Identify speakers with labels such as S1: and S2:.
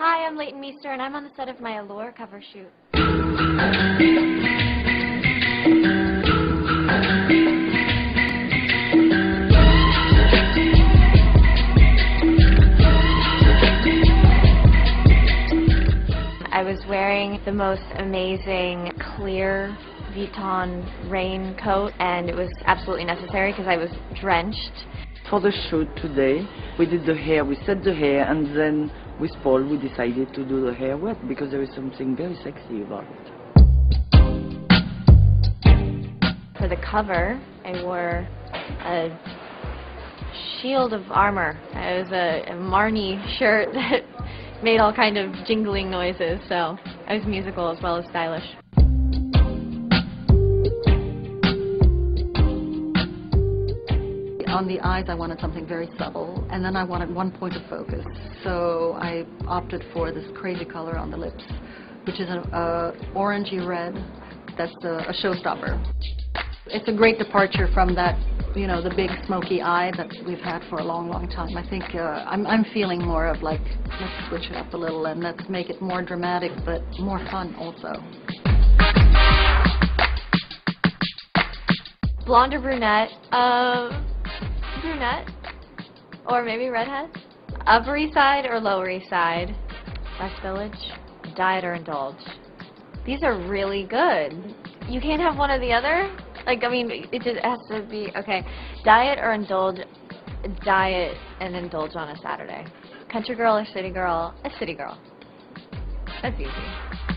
S1: Hi, I'm Leighton Meester, and I'm on the set of my Allure cover shoot. I was wearing the most amazing clear Vuitton raincoat, and it was absolutely necessary because I was drenched.
S2: For the shoot today, we did the hair, we set the hair, and then with Paul we decided to do the hair wet because there is something very sexy about it.
S1: For the cover, I wore a shield of armor. It was a, a Marni shirt that made all kind of jingling noises, so I was musical as well as stylish.
S3: On the eyes, I wanted something very subtle, and then I wanted one point of focus. So I opted for this crazy color on the lips, which is an uh, orangey red. That's a, a showstopper. It's a great departure from that, you know, the big smoky eye that we've had for a long, long time. I think uh, I'm, I'm feeling more of like, let's switch it up a little and let's make it more dramatic, but more fun also.
S1: Blonde or brunette? Uh, brunette. Or maybe redhead. Upper East Side or Lower East Side? West Village? Diet or indulge? These are really good. You can't have one or the other? Like, I mean, it just has to be, okay. Diet or indulge? Diet and indulge on a Saturday. Country girl or city girl? A city girl. That's easy.